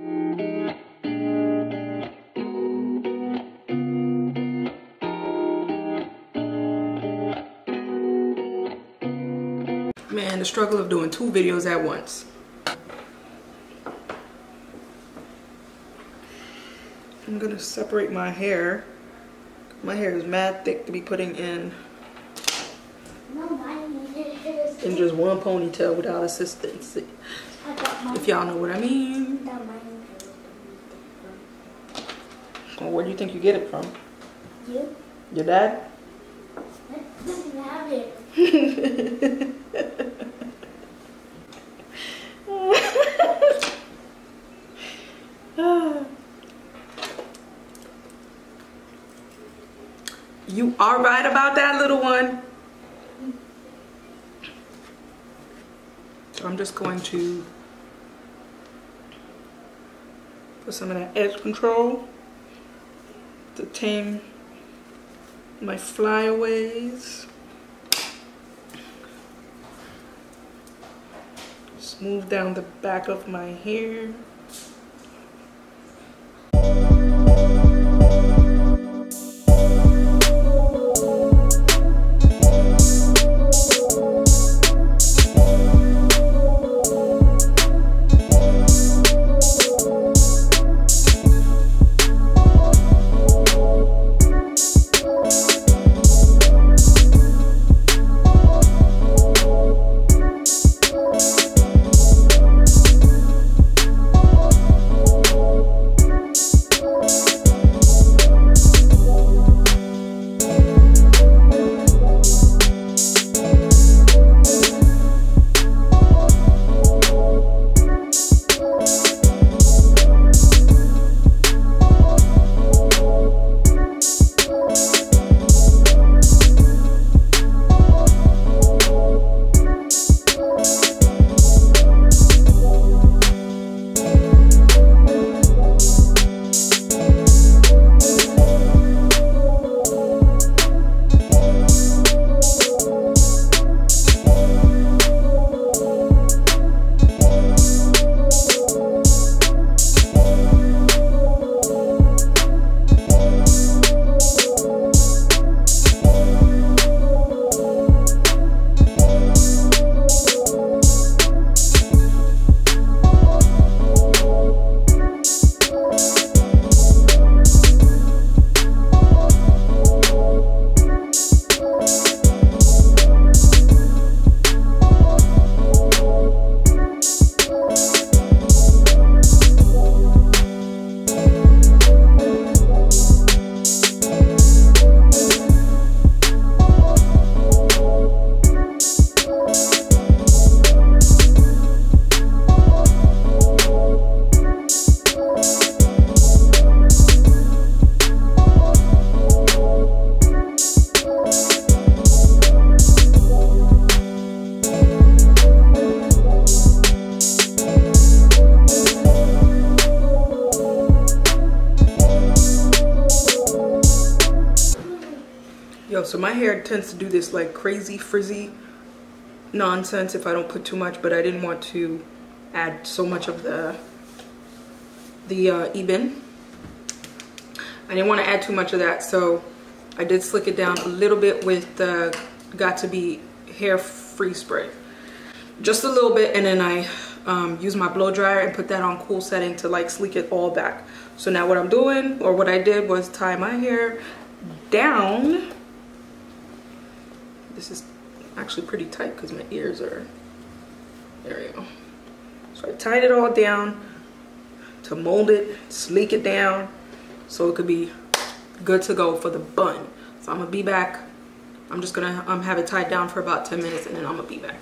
Man, the struggle of doing two videos at once. I'm gonna separate my hair. My hair is mad thick to be putting in in just one ponytail without assistance. If y'all know what I mean. Well, where do you think you get it from? You? Your dad? Doesn't have it. You are right about that little one. So I'm just going to put some of that edge control to tame my flyaways. Smooth down the back of my hair. So my hair tends to do this like crazy frizzy nonsense if I don't put too much, but I didn't want to add so much of the the uh, Ebin. I didn't want to add too much of that, so I did slick it down a little bit with the Got2b hair free spray. Just a little bit, and then I um, use my blow dryer and put that on cool setting to like sleek it all back. So now what I'm doing, or what I did was tie my hair down this is actually pretty tight because my ears are, there we go. So I tied it all down to mold it, sleek it down so it could be good to go for the bun. So I'm gonna be back. I'm just gonna um, have it tied down for about 10 minutes and then I'm gonna be back.